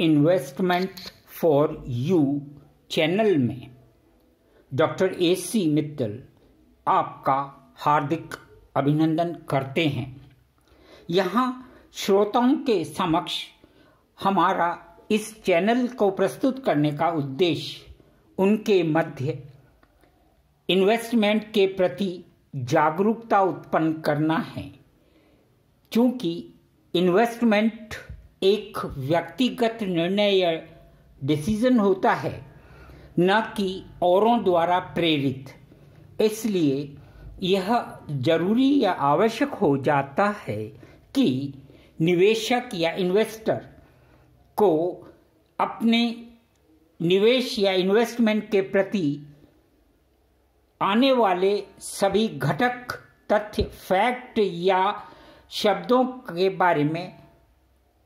Investment for you channel में। Doctor A C Mittal आपका हार्दिक अभिनंदन करते हैं। यहाँ श्रोताओं के समक्ष हमारा इस चैनल को प्रस्तुत करने का उद्देश्य उनके मध्य इन्वेस्टमेंट के प्रति जागरूकता उत्पन्न करना है। क्योंकि इन्वेस्टमेंट एक व्यक्तिगत निर्णय या डिसीज़न होता है, न कि औरों द्वारा प्रेरित। इसलिए यह ज़रूरी या आवश्यक हो जाता है कि निवेशक या इन्वेस्टर को अपने निवेश या इन्वेस्टमेंट के प्रति आने वाले सभी घटक, तथ्य फैक्ट या शब्दों के बारे में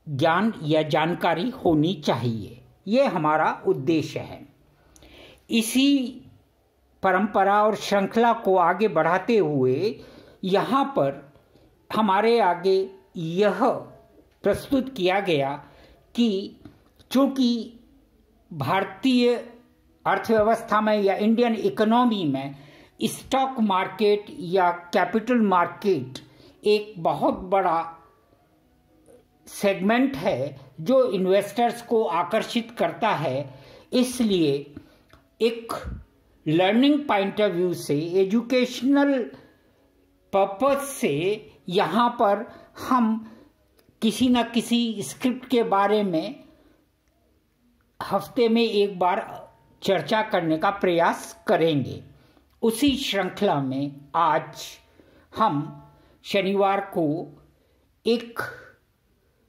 ज्ञान या जानकारी होनी चाहिए। ये हमारा उद्देश्य है। इसी परंपरा और श्रृंखला को आगे बढ़ाते हुए यहाँ पर हमारे आगे यह प्रस्तुत किया गया कि चूँकि भारतीय अर्थव्यवस्था में या इंडियन इकोनॉमी में स्टॉक मार्केट या कैपिटल मार्केट एक बहुत बड़ा सेगमेंट है जो इन्वेस्टर्स को आकर्षित करता है। इसलिए एक लर्निंग पॉइंट ऑफ़ व्यू से एजुकेशनल पर्पज से यहाँ पर हम किसी न किसी स्क्रिप्ट के बारे में हफ़्ते में एक बार चर्चा करने का प्रयास करेंगे। उसी श्रृंखला में आज हम शनिवार को एक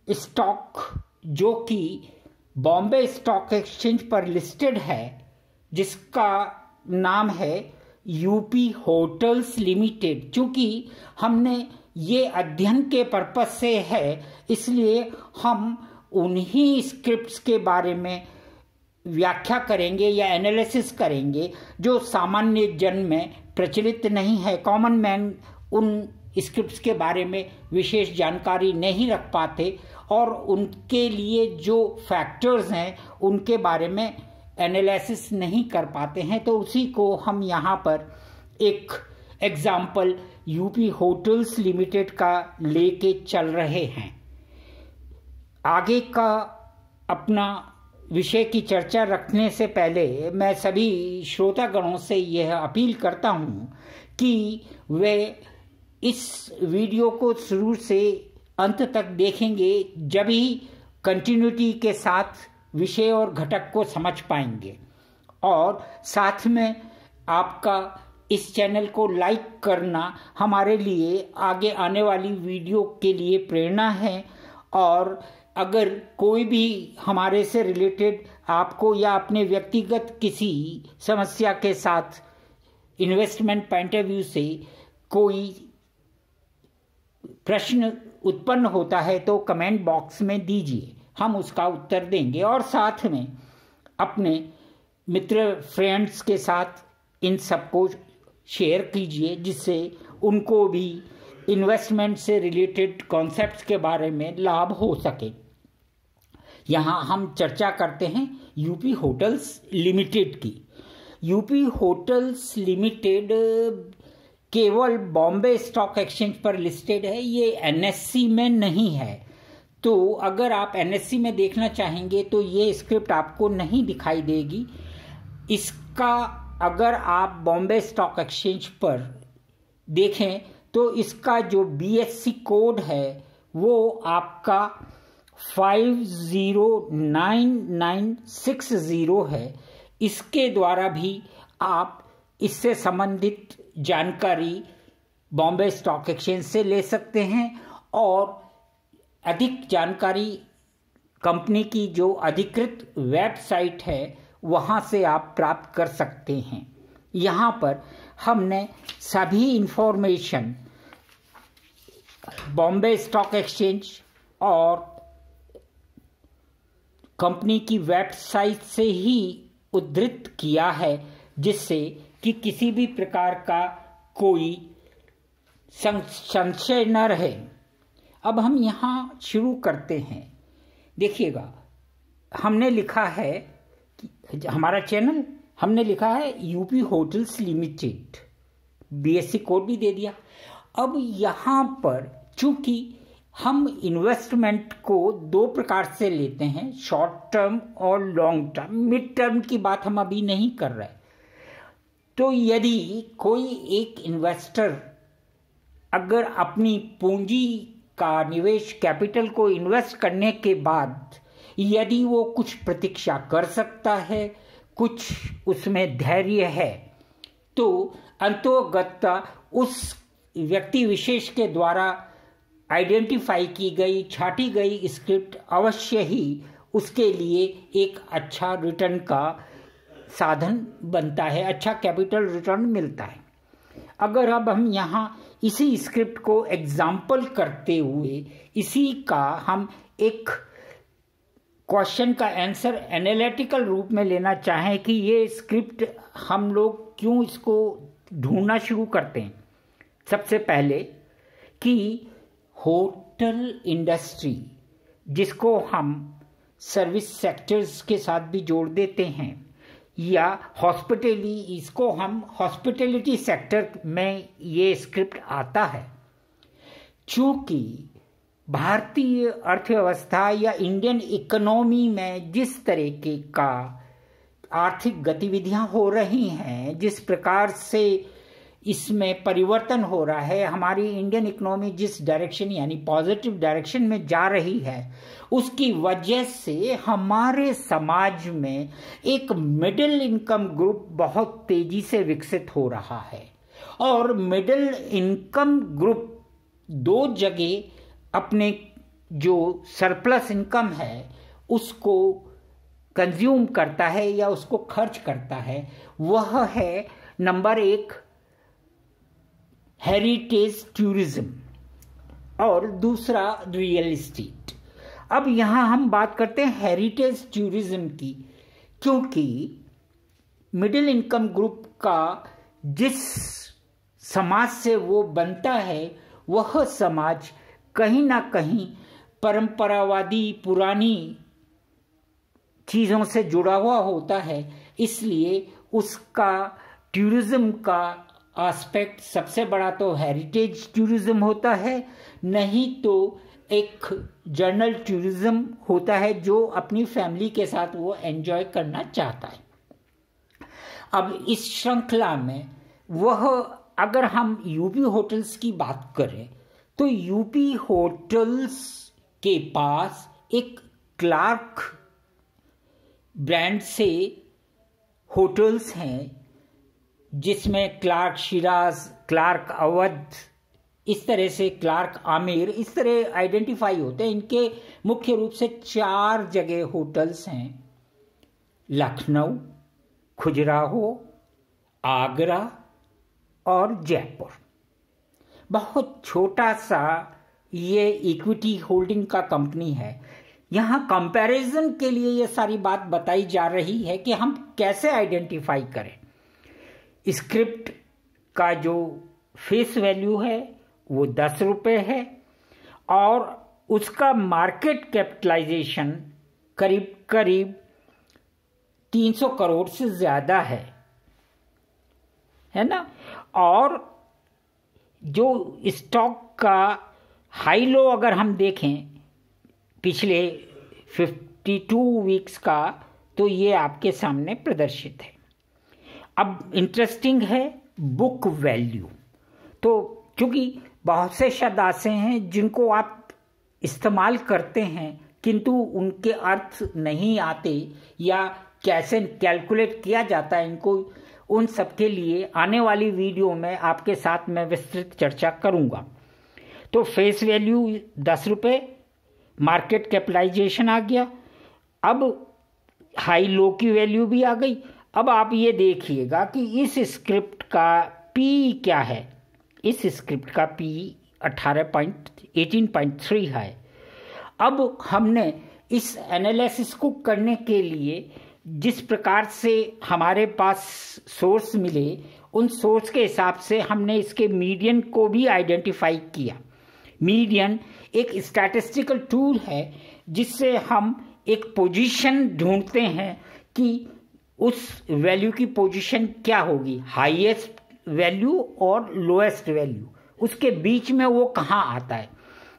स्टॉक, जो कि बॉम्बे स्टॉक एक्सचेंज पर लिस्टेड है, जिसका नाम है यूपी होटल्स लिमिटेड। चूँकि हमने ये अध्ययन के पर्पज से है, इसलिए हम उन्हीं स्क्रिप्ट्स के बारे में व्याख्या करेंगे या एनालिसिस करेंगे, जो सामान्य जन में प्रचलित नहीं है। कॉमन मैन उन स्क्रिप्ट्स के बारे में विशेष जानकारी नहीं रख पाते। और उनके लिए जो फैक्टर्स हैं, उनके बारे में एनालिसिस नहीं कर पाते हैं तो उसी को हम यहाँ पर एक एग्ज़ाम्पल यूपी होटल्स लिमिटेड का लेके चल रहे हैं। आगे का अपना विषय की चर्चा रखने से पहले मैं सभी श्रोतागणों से यह अपील करता हूँ कि वे इस वीडियो को शुरू से अंत तक देखेंगे जब ही कंटिन्यूटी के साथ विषय और घटक को समझ पाएँगे। और साथ में आपका इस चैनल को लाइक करना हमारे लिए आगे आने वाली वीडियो के लिए प्रेरणा है। और अगर कोई भी हमारे से रिलेटेड आपको या अपने व्यक्तिगत किसी समस्या के साथ इन्वेस्टमेंट पॉइंट ऑफ़ व्यू से कोई प्रश्न उत्पन्न होता है तो कमेंट बॉक्स में दीजिए। हम उसका उत्तर देंगे और साथ में अपने मित्र फ्रेंड्स के साथ इन सबको शेयर कीजिए, जिससे उनको भी इन्वेस्टमेंट से रिलेटेड कॉन्सेप्ट्स के बारे में लाभ हो सके। यहाँ हम चर्चा करते हैं यूपी होटल्स लिमिटेड की। यूपी होटल्स लिमिटेड केवल बॉम्बे स्टॉक एक्सचेंज पर लिस्टेड है, ये एनएससी में नहीं है। तो अगर आप एनएससी में देखना चाहेंगे तो ये स्क्रिप्ट आपको नहीं दिखाई देगी। इसका अगर आप बॉम्बे स्टॉक एक्सचेंज पर देखें तो इसका जो बीएससी कोड है, वो आपका five zero nine nine six zero है। इसके द्वारा भी आप इससे संबंधित जानकारी बॉम्बे स्टॉक एक्सचेंज से ले सकते हैं और अधिक जानकारी कंपनी की जो अधिकृत वेबसाइट है, वहाँ से आप प्राप्त कर सकते हैं। यहाँ पर हमने सभी इंफॉर्मेशन बॉम्बे स्टॉक एक्सचेंज और कंपनी की वेबसाइट से ही उद्धृत किया है, जिससे कि किसी भी प्रकार का कोई संशय न रहे। अब हम यहाँ शुरू करते हैं। देखिएगा, हमने लिखा है कि, हमारा चैनल, हमने लिखा है UP hotels limited BSC code भी दे दिया। अब यहाँ पर, चूँकि हम इन्वेस्टमेंट को दो प्रकार से लेते हैं शॉर्ट टर्म और लॉन्ग टर्म मिड टर्म की बात हम अभी नहीं कर रहे। तो यदि कोई एक इन्वेस्टर अगर अपनी पूंजी का निवेश कैपिटल को इन्वेस्ट करने के बाद यदि वो कुछ प्रतीक्षा कर सकता है, कुछ उसमें धैर्य है तो अंतोगत उस व्यक्ति विशेष के द्वारा आइडेंटिफाई की गई, छाटी गई स्क्रिप्ट अवश्य ही उसके लिए एक अच्छा रिटर्न का साधन बनता है अच्छा कैपिटल रिटर्न मिलता है। अगर अब हम यहाँ इसी स्क्रिप्ट को एग्ज़ाम्पल करते हुए, इसी का हम एक क्वेश्चन का आंसर एनालिटिकल रूप में लेना चाहें कि ये स्क्रिप्ट हम लोग क्यों इसको ढूंढना शुरू करते हैं। सबसे पहले कि होटल इंडस्ट्री जिसको हम सर्विस सेक्टर्स के साथ भी जोड़ देते हैं। या हॉस्पिटली इसको हम हॉस्पिटलिटी सेक्टर में ये स्क्रिप्ट आता है। चूँकि भारतीय अर्थव्यवस्था या इंडियन इकोनॉमी में जिस तरीके का आर्थिक गतिविधियाँ हो रही हैं, जिस प्रकार से इसमें परिवर्तन हो रहा है। हमारी इंडियन इकोनॉमी जिस डायरेक्शन यानी पॉजिटिव डायरेक्शन में जा रही है, उसकी वजह से हमारे समाज में एक मिडिल इनकम ग्रुप बहुत तेज़ी से विकसित हो रहा है। और मिडिल इनकम ग्रुप दो जगह अपने जो सरप्लस इनकम है, उसको कंज्यूम करता है या उसको खर्च करता है। वह है नंबर एक हेरिटेज टूरिज़्म और दूसरा रियल इस्टेट अब यहाँ हम बात करते हैं हेरिटेज टूरिज़्म की, क्योंकि मिडिल इनकम ग्रुप का जिस समाज से वो बनता है, वह समाज कहीं ना कहीं परंपरावादी, पुरानी चीज़ों से जुड़ा हुआ होता है, इसलिए उसका टूरिज़्म का एस्पेक्ट सबसे बड़ा तो हेरिटेज टूरिज़्म होता है, नहीं तो एक जर्नल टूरिज़्म होता है जो अपनी फैमिली के साथ वो एंजॉय करना चाहता है। अब इस श्रृंखला में वह अगर हम यूपी होटल्स की बात करें तो यूपी होटल्स के पास एक क्लार्क ब्रांड से होटल्स हैं। जिसमें क्लार्क शिराज, क्लार्क अवध, इस तरह से क्लार्क आमिर, इस तरह आइडेंटिफाई होते हैं। इनके मुख्य रूप से चार जगह होटल्स हैं। लखनऊ, खुजराहो, आगरा और जयपुर। बहुत छोटा सा ये इक्विटी होल्डिंग का कंपनी है। यहाँ कंपैरिजन के लिए ये सारी बात बताई जा रही है कि हम कैसे आइडेंटिफाई करें। स्क्रिप्ट का जो फेस वैल्यू है, वो दस रुपये है और उसका मार्केट कैपिटलाइजेशन करीब करीब तीन सौ करोड़ से ज़्यादा है। है ना? और जो स्टॉक का हाई लो अगर हम देखें, पिछले 52 वीक्स का तो ये आपके सामने प्रदर्शित है। अब इंटरेस्टिंग है बुक वैल्यू तो क्योंकि बहुत से शब्द ऐसे हैं जिनको आप इस्तेमाल करते हैं, किंतु उनके अर्थ नहीं आते या कैसे कैलकुलेट किया जाता है इनको, उन सब के लिए आने वाली वीडियो में आपके साथ मैं विस्तृत चर्चा करूँगा। तो फेस वैल्यू दस रुपये मार्केट कैपिटलाइजेशन आ गया। अब हाई लो की वैल्यू भी आ गई। अब आप ये देखिएगा कि इस स्क्रिप्ट का पी क्या है? इस स्क्रिप्ट का पी अठारह पॉइंट एटीन पॉइंट थ्री है। अब हमने इस एनालिसिस को करने के लिए जिस प्रकार से हमारे पास सोर्स मिले, उन सोर्स के हिसाब से हमने इसके मीडियन को भी आइडेंटिफाई किया। मीडियन एक स्टैटिस्टिकल टूल है, जिससे हम एक पोजीशन ढूंढते हैं कि उस वैल्यू की पोजीशन क्या होगी? हाईएस्ट वैल्यू और लोएस्ट वैल्यू उसके बीच में वो कहाँ आता है?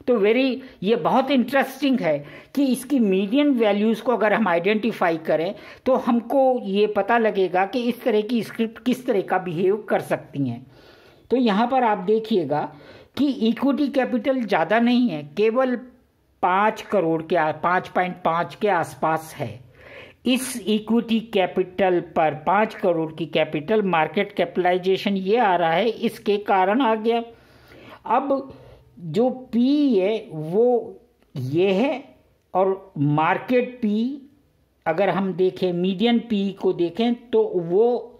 तो वेरी ये बहुत इंटरेस्टिंग है कि इसकी मीडियन वैल्यूज़ को अगर हम आइडेंटिफाई करें तो हमको ये पता लगेगा कि इस तरह की स्क्रिप्ट किस तरह का बिहेव कर सकती हैं। तो यहाँ पर आप देखिएगा कि इक्विटी कैपिटल ज़्यादा नहीं है, केवल पाँच करोड़ के पाँच पॉइंट पाँच के आसपास है। इस इक्विटी कैपिटल पर पाँच करोड़ की कैपिटल मार्केट कैपिटलाइजेशन ये आ रहा है, इसके कारण आ गया। अब जो पी है, वो ये है और मार्केट पी अगर हम देखें मीडियन पी को देखें तो वो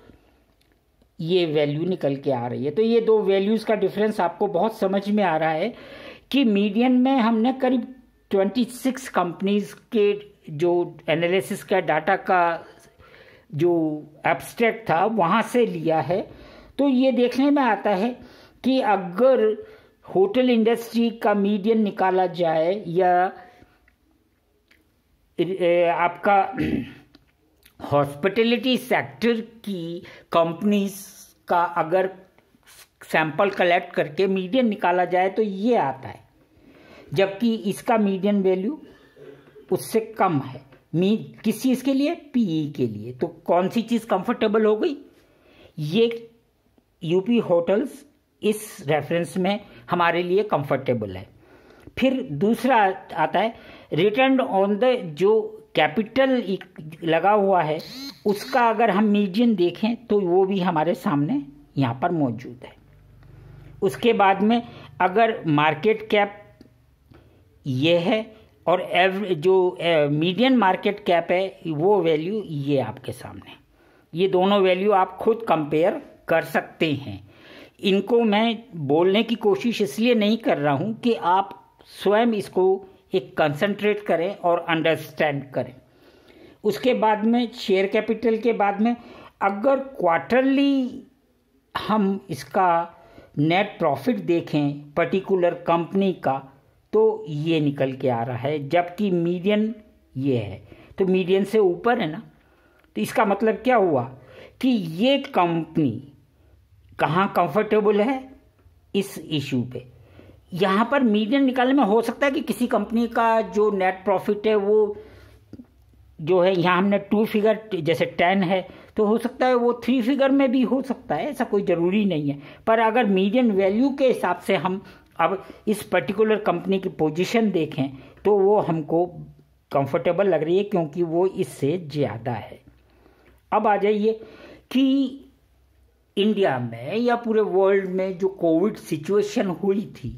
ये वैल्यू निकल के आ रही है। तो ये दो वैल्यूज़ का डिफरेंस आपको बहुत समझ में आ रहा है कि मीडियन में हमने करीब 26 कंपनीज़ के जो एनालिसिस का डाटा का जो एब्स्ट्रैक्ट था, वहाँ से लिया है। तो ये देखने में आता है कि अगर होटल इंडस्ट्री का मीडियन निकाला जाए या आपका हॉस्पिटलिटी सेक्टर की कंपनीज़ का अगर सैंपल कलेक्ट करके मीडियन निकाला जाए तो ये आता है। जबकि इसका मीडियन वैल्यू उससे कम है। मी किस चीज़ के लिए पीई के लिए। तो कौन सी चीज़ कंफर्टेबल हो गई? ये यूपी होटल्स इस रेफरेंस में हमारे लिए कंफर्टेबल है। फिर दूसरा आता है रिटर्न ऑन द जो कैपिटल लगा हुआ है, उसका अगर हम मीडियन देखें तो वो भी हमारे सामने यहाँ पर मौजूद है। उसके बाद में अगर मार्केट कैप ये है और एवरे जो मीडियन मार्केट कैप है, वो वैल्यू ये आपके सामने। ये दोनों वैल्यू आप खुद कंपेयर कर सकते हैं। इनको मैं बोलने की कोशिश इसलिए नहीं कर रहा हूँ कि आप स्वयं इसको एक कंसंट्रेट करें और अंडरस्टैंड करें। उसके बाद में शेयर कैपिटल के बाद में, अगर क्वार्टरली हम इसका नेट प्रॉफिट देखें पर्टिकुलर कंपनी का तो ये निकल के आ रहा है, जबकि मीडियन ये है। तो मीडियन से ऊपर है ना? तो इसका मतलब क्या हुआ? कि ये कंपनी कहाँ कंफर्टेबल है? इस इशू पे। यहाँ पर मीडियन निकालने में हो सकता है कि किसी कंपनी का जो नेट प्रॉफिट है, वो जो है, यहाँ हमने टू फिगर जैसे टेन है तो हो सकता है वो थ्री फिगर में भी हो सकता है, ऐसा कोई ज़रूरी नहीं है। पर अगर मीडियन वैल्यू के हिसाब से हम अब इस पर्टिकुलर कंपनी की पोजीशन देखें तो वो हमको कंफर्टेबल लग रही है क्योंकि वो इससे ज़्यादा है। अब आ जाइए कि इंडिया में या पूरे वर्ल्ड में जो कोविड सिचुएशन हुई थी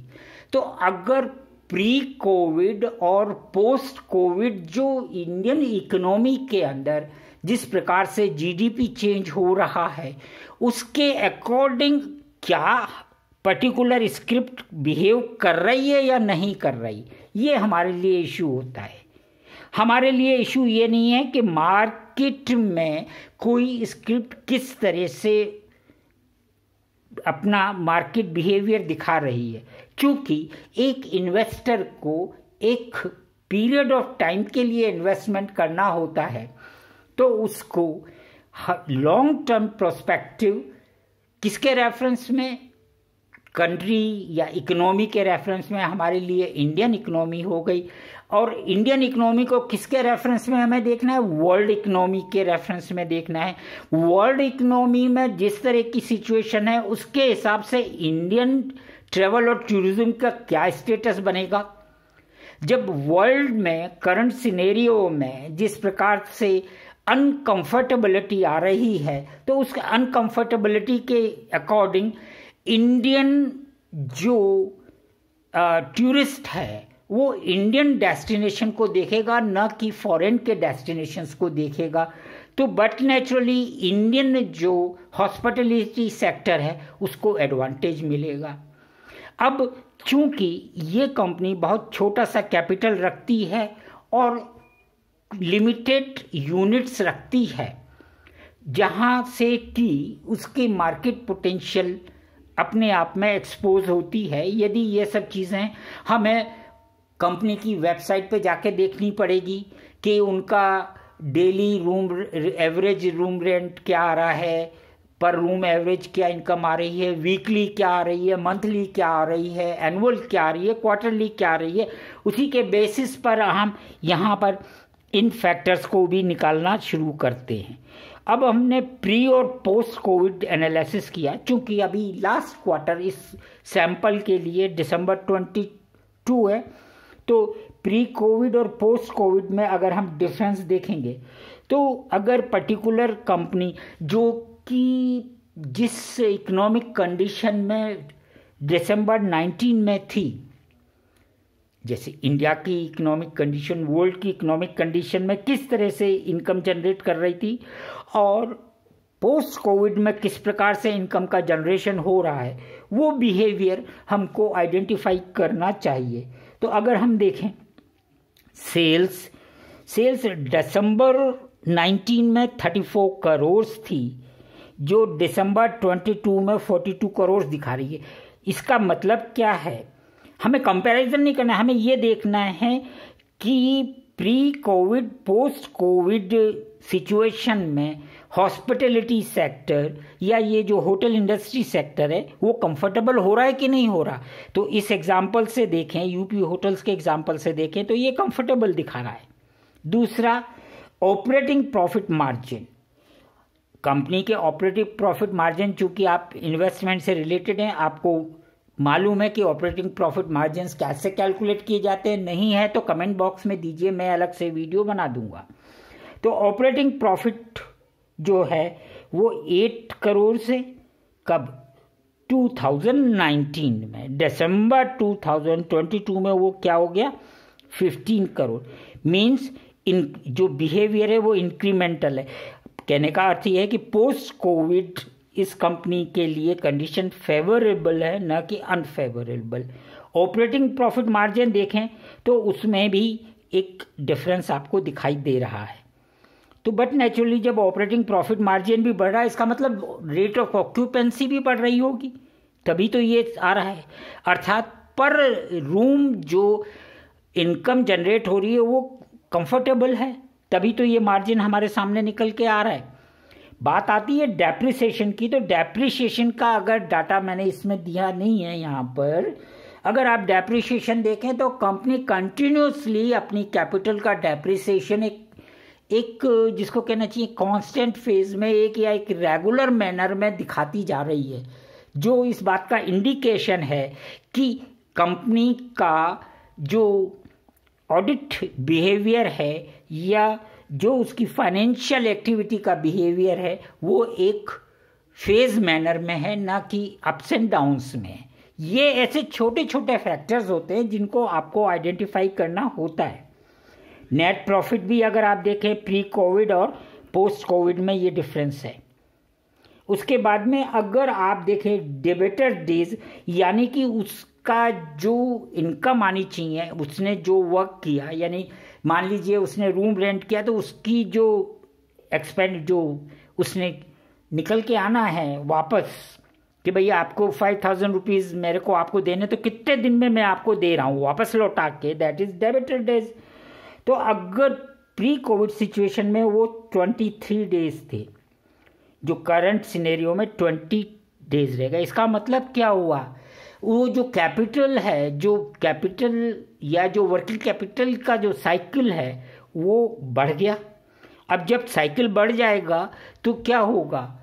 तो अगर प्री कोविड और पोस्ट कोविड जो इंडियन इकोनॉमी के अंदर जिस प्रकार से जीडीपी चेंज हो रहा है, उसके अकॉर्डिंग क्या पर्टिकुलर स्क्रिप्ट बिहेव कर रही है या नहीं कर रही, ये हमारे लिए इशू होता है। हमारे लिए इशू ये नहीं है कि मार्केट में कोई स्क्रिप्ट किस तरह से अपना मार्केट बिहेवियर दिखा रही है, क्योंकि एक इन्वेस्टर को एक पीरियड ऑफ़ टाइम के लिए इन्वेस्टमेंट करना होता है तो उसको लॉन्ग टर्म प्रोस्पेक्टिव किसके रेफरेंस में? कंट्री या इकोनॉमी के रेफरेंस में हमारे लिए इंडियन इकोनॉमी हो गई। और इंडियन इकोनॉमी को किसके रेफरेंस में हमें देखना है? वर्ल्ड इकोनॉमी के रेफरेंस में देखना है। वर्ल्ड इकोनॉमी में जिस तरह की सिचुएशन है, उसके हिसाब से इंडियन ट्रेवल और टूरिज़्म का क्या स्टेटस बनेगा? जब वर्ल्ड में करंट सिनेरियो में जिस प्रकार से अनकंफर्टेबिलिटी आ रही है तो उस अनकंफर्टेबिलिटी के अकॉर्डिंग इंडियन जो टूरिस्ट है, वो इंडियन डेस्टिनेशन को देखेगा, न कि फॉरेन के डेस्टिनेशंस को देखेगा। तो बट नेचुरली इंडियन जो हॉस्पिटलिटी सेक्टर है, उसको एडवांटेज मिलेगा। अब चूँकि ये कंपनी बहुत छोटा सा कैपिटल रखती है और लिमिटेड यूनिट्स रखती है, जहाँ से कि उसकी मार्केट पोटेंशियल अपने आप में एक्सपोज होती है। यदि ये सब चीज़ें हमें कंपनी की वेबसाइट पे जाके देखनी पड़ेगी कि उनका daily room average room rent क्या आ रहा है पर रूम एवरेज क्या इनकम आ रही है वीकली क्या आ रही है मंथली क्या आ रही है एनुअल क्या आ रही है क्वार्टरली क्या आ रही है, उसी के बेसिस पर हम यहाँ पर इन फैक्टर्स को भी निकालना शुरू करते हैं। अब हमने प्री और पोस्ट कोविड एनालिसिस किया क्योंकि अभी लास्ट क्वार्टर इस सैंपल के लिए दिसंबर 22 है तो प्री कोविड और पोस्ट कोविड में अगर हम डिफरेंस देखेंगे तो अगर पर्टिकुलर कंपनी जो कि जिस इकोनॉमिक कंडीशन में दिसंबर 19 में थी जैसे इंडिया की इकोनॉमिक कंडीशन, वर्ल्ड की इकोनॉमिक कंडीशन में किस तरह से इनकम जनरेट कर रही थी और पोस्ट कोविड में किस प्रकार से इनकम का जनरेशन हो रहा है, वो बिहेवियर हमको आइडेंटिफाई करना चाहिए। तो अगर हम देखें, सेल्स सेल्स दिसंबर 19 में 34 करोड़ थी, जो दिसंबर 22 में 42 करोड़ दिखा रही है। इसका मतलब क्या है? हमें कंपैरिजन नहीं करना हमें ये देखना है कि pre Covid post Covid situation में हॉस्पिटलिटी सेक्टर या ये जो होटल इंडस्ट्री सेक्टर है, वो कंफर्टेबल हो रहा है कि नहीं हो रहा? तो इस एग्ज़ाम्पल से देखें यूपी होटल्स के एग्ज़ाम्पल से देखें तो ये कंफर्टेबल दिखा रहा है। दूसरा ऑपरेटिंग प्रॉफिट मार्जिन कंपनी के ऑपरेटिव प्रॉफिट मार्जिन चूँकि आप इन्वेस्टमेंट से रिलेटेड हैं, आपको मालूम है कि ऑपरेटिंग प्रॉफिट मार्जिन कैसे कैलकुलेट किए जाते हैं? नहीं है तो कमेंट बॉक्स में दीजिए, मैं अलग से वीडियो बना दूँगा। तो ऑपरेटिंग प्रॉफिट जो है, वो एट करोड़ से कब? 2019 में। दिसंबर 2022 में वो क्या हो गया? 15 करोड़ मींस इन जो बिहेवियर है वो इंक्रीमेंटल है। कहने का अर्थ ये है कि पोस्ट कोविड इस कंपनी के लिए कंडीशन फेवरेबल है, न कि अनफेवरेबल ऑपरेटिंग प्रॉफिट मार्जिन देखें तो उसमें भी एक डिफरेंस आपको दिखाई दे रहा है। तो बट नेचुरली जब ऑपरेटिंग प्रॉफिट मार्जिन भी बढ़ रहा है, इसका मतलब रेट ऑफ़ ऑक्यूपेंसी भी बढ़ रही होगी। तभी तो ये आ रहा है। अर्थात पर रूम जो इनकम जनरेट हो रही है, वो कंफर्टेबल है। तभी तो ये मार्जिन हमारे सामने निकल के आ रहा है। बात आती है डेप्रिसिएशन की तो डेप्रिसिएशन का अगर डाटा मैंने इसमें दिया नहीं है यहाँ पर, अगर आप डेप्रिसिएशन देखें तो कंपनी कंटिन्यूसली अपनी कैपिटल का डेप्रिसिएशन एक एक, जिसको कहना चाहिए कांस्टेंट फ़ेज़ में एक या एक रेगुलर मैनर में दिखाती जा रही है। जो इस बात का इंडिकेशन है कि कंपनी का जो ऑडिट बिहेवियर है या जो उसकी फाइनेंशियल एक्टिविटी का बिहेवियर है, वो एक फ़ेज़ मैनर में है, ना कि अप्स एंड डाउन्स में ये ऐसे छोटे छोटे फैक्टर्स होते हैं जिनको आपको आइडेंटिफाई करना होता है। नेट प्रॉफिट भी अगर आप देखें प्री कोविड और पोस्ट कोविड में ये डिफरेंस है। उसके बाद में अगर आप देखें डेबिटर डेज़ यानी कि उसका जो इनकम आनी चाहिए, उसने जो वर्क किया, यानी मान लीजिए उसने रूम रेंट किया तो उसकी जो एक्सपेंड जो उसने निकल के आना है वापस, कि भैया आपको फाइव थाउज़ेंड रुपीज़ मेरे को आपको देने तो कितने दिन में मैं आपको दे रहा हूँ, वापस लौटा के दैट इज़ डेबिटेड डेज़ तो अगर प्री कोविड सिचुएशन में वो ट्वेंटी थ्री डेज़ थे, जो करंट सिनेरियो में ट्वेंटी डेज़ रहेगा इसका मतलब क्या हुआ? वो जो कैपिटल है, जो कैपिटल या जो वर्किंग कैपिटल का जो साइकिल है, वो बढ़ गया। अब जब साइकिल बढ़ जाएगा तो क्या होगा?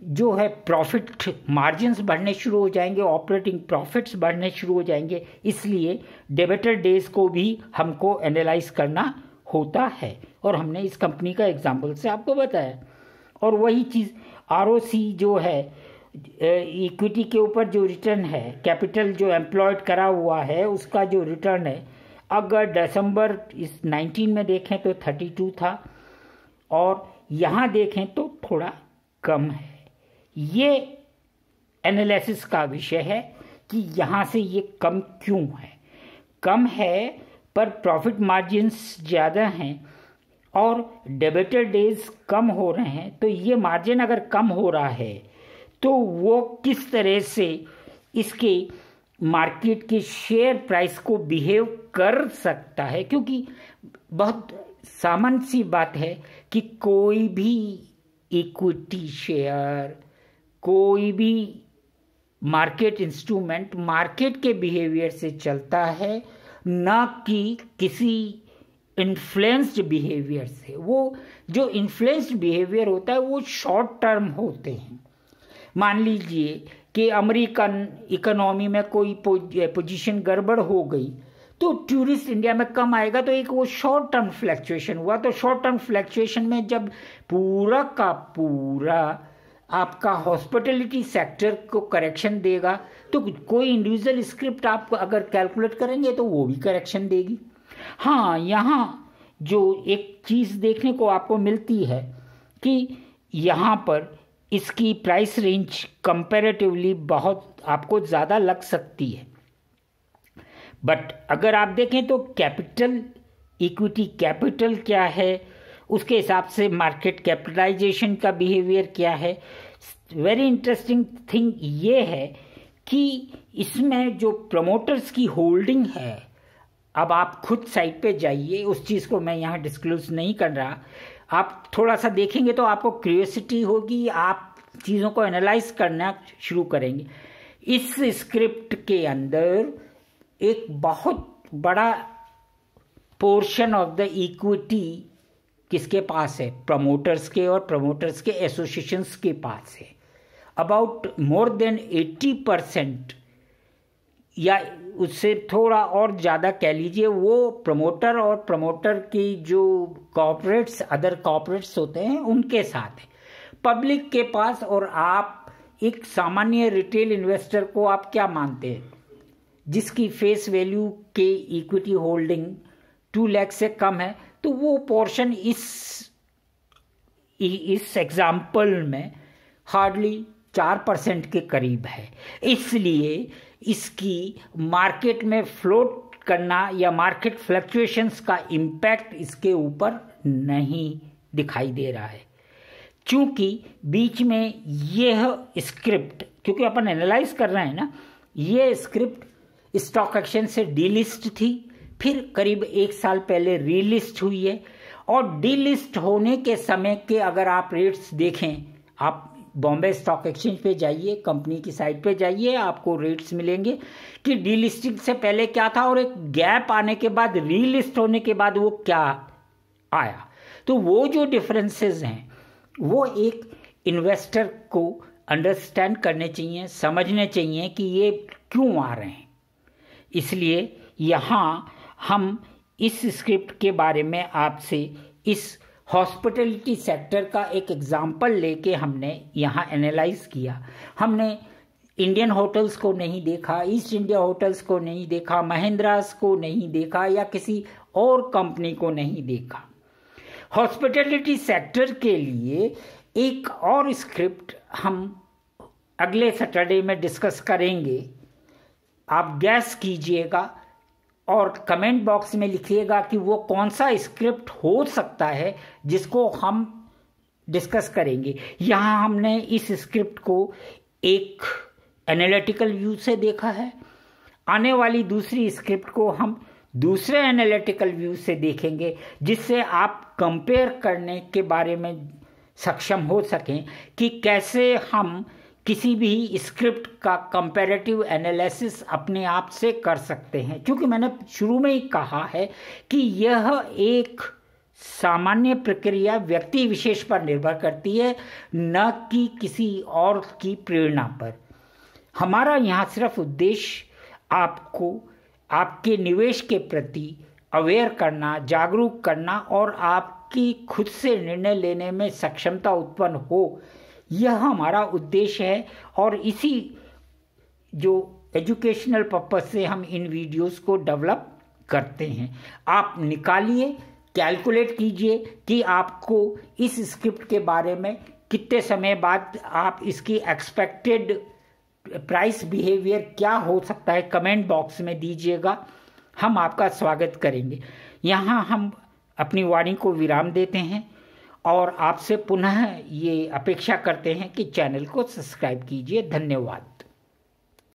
जो है प्रॉफिट मार्जिन्स बढ़ने शुरू हो जाएँगे, ऑपरेटिंग प्रॉफिट्स बढ़ने शुरू हो जाएँगे। इसलिए डेबिटर डेज़ को भी हमको एनालाइज करना होता है। और हमने इस कंपनी का एग्ज़ाम्पल से आपको बताया। और वही चीज़, आरओसी जो है इक्विटी के ऊपर जो रिटर्न है कैपिटल जो एम्प्लॉयड करा हुआ है, उसका जो रिटर्न है, अगर दिसंबर इस 19 में देखें तो 32 था, और यहाँ देखें तो थोड़ा कम है। ये एनालिसिस का विषय है कि यहाँ से ये कम क्यों है। कम है, पर प्रॉफिट मार्जिन्स ज़्यादा हैं, और डेबिटर डेज़ कम हो रहे हैं तो ये मार्जिन अगर कम हो रहा है तो वो किस तरह से इसके मार्केट के शेयर प्राइस को बिहेव कर सकता है? क्योंकि बहुत सामान्य सी बात है कि कोई भी इक्विटी शेयर कोई भी मार्केट इंस्ट्रूमेंट मार्केट के बिहेवियर से चलता है, न कि किसी इन्फ्लुएंस्ड बिहेवियर से। वो जो इन्फ्लुएंस्ड बिहेवियर होता है, वो शॉर्ट टर्म होते हैं। मान लीजिए कि अमेरिकन इकोनॉमी में कोई पोजीशन गड़बड़ हो गई तो टूरिस्ट इंडिया में कम आएगा तो एक वो शॉर्ट टर्म फ्लैक्चुएशन हुआ। तो शॉर्ट टर्म फ्लैक्चुएशन में जब पूरा का पूरा आपका हॉस्पिटलिटी सेक्टर को करेक्शन देगा तो कोई इंडिविजुअल स्क्रिप्ट आप अगर कैलकुलेट करेंगे तो वो भी करेक्शन देगी। हाँ यहाँ जो एक चीज़ देखने को आपको मिलती है कि यहाँ पर इसकी प्राइस रेंज कंपैरेटिवली बहुत आपको ज़्यादा लग सकती है। बट अगर आप देखें तो कैपिटल इक्विटी कैपिटल क्या है? उसके हिसाब से मार्केट कैपिटलाइजेशन का बिहेवियर क्या है? वेरी इंटरेस्टिंग थिंग ये है कि इसमें जो प्रमोटर्स की होल्डिंग है, अब आप खुद साइट पे जाइए, उस चीज़ को मैं यहाँ डिस्क्लोज नहीं कर रहा। आप थोड़ा सा देखेंगे तो आपको क्रियोसिटी होगी, आप चीज़ों को एनालाइज करना शुरू करेंगे। इस स्क्रिप्ट के अंदर एक बहुत बड़ा पोर्शन ऑफ़ द इक्विटी किसके पास है? प्रमोटर्स के और प्रमोटर्स के एसोसिएशंस के पास है। अबाउट मोर देन 80 परसेंट या उससे थोड़ा और ज़्यादा कह लीजिए, वो प्रमोटर और प्रमोटर की जो कॉपरेट्स अदर कॉपरेट्स होते हैं, उनके साथ है। पब्लिक के पास और आप एक सामान्य रिटेल इन्वेस्टर को आप क्या मानते हैं? जिसकी फेस वैल्यू के इक्विटी होल्डिंग टू लैख से कम है तो वो पोर्शन इस इस एग्ज़ाम्पल में हार्डली चार परसेंट के करीब है। इसलिए इसकी मार्केट में फ्लोट करना या मार्केट फ्लक्चुएशंस का इम्पैक्ट इसके ऊपर नहीं दिखाई दे रहा है। क्योंकि बीच में यह स्क्रिप्ट, क्योंकि अपन एनालाइज कर रहे हैं ना ये स्क्रिप्ट स्टॉक एक्सचेंज से डीलिस्ट थी, फिर करीब एक साल पहले रीलिस्ट हुई है। और डीलिस्ट होने के समय के अगर आप रेट्स देखें, आप बॉम्बे स्टॉक एक्सचेंज पे जाइए, कंपनी की साइट पे जाइए, आपको रेट्स मिलेंगे। कि डीलिस्टिंग से पहले क्या था और एक गैप आने के बाद रीलिस्ट होने के बाद वो क्या आया? तो वो जो डिफरेंसेस हैं, वो एक इन्वेस्टर को अंडरस्टैंड करने चाहिए, समझने चाहिए कि ये क्यों आ रहे हैं। इसलिए यहाँ हम इस स्क्रिप्ट के बारे में आपसे इस हॉस्पिटलिटी सेक्टर का एक एग्ज़ाम्पल लेके हमने यहाँ एनालाइज किया। हमने इंडियन होटल्स को नहीं देखा, ईस्ट इंडिया होटल्स को नहीं देखा, महिंद्रास को नहीं देखा, या किसी और कंपनी को नहीं देखा। हॉस्पिटलिटी सेक्टर के लिए एक और स्क्रिप्ट हम अगले सैटरडे में डिस्कस करेंगे। आप गैस कीजिएगा। और कमेंट बॉक्स में लिखिएगा कि वो कौन सा स्क्रिप्ट हो सकता है जिसको हम डिस्कस करेंगे। यहाँ हमने इस स्क्रिप्ट को एक एनालिटिकल व्यू से देखा है। आने वाली दूसरी स्क्रिप्ट को हम दूसरे एनालिटिकल व्यू से देखेंगे, जिससे आप कंपेयर करने के बारे में सक्षम हो सकें कि कैसे हम किसी भी स्क्रिप्ट का कंपैरेटिव एनालिसिस अपने आप से कर सकते हैं। क्योंकि मैंने शुरू में ही कहा है कि यह एक सामान्य प्रक्रिया व्यक्ति विशेष पर निर्भर करती है, न कि किसी और की प्रेरणा पर। हमारा यहाँ सिर्फ़ उद्देश्य आपको, आपके निवेश के प्रति अवेयर करना, जागरूक करना और आपकी खुद से निर्णय लेने में सक्षमता उत्पन्न हो। यह हमारा उद्देश्य है और इसी जो एजुकेशनल पर्पज से हम इन वीडियोस को डेवलप करते हैं। आप निकालिए कैलकुलेट कीजिए कि आपको इस स्क्रिप्ट के बारे में कितने समय बाद आप इसकी एक्सपेक्टेड प्राइस बिहेवियर क्या हो सकता है कमेंट बॉक्स में दीजिएगा। हम आपका स्वागत करेंगे। यहाँ हम अपनी वाणी को विराम देते हैं। और आपसे पुनः ये अपेक्षा करते हैं कि चैनल को सब्सक्राइब कीजिए। धन्यवाद।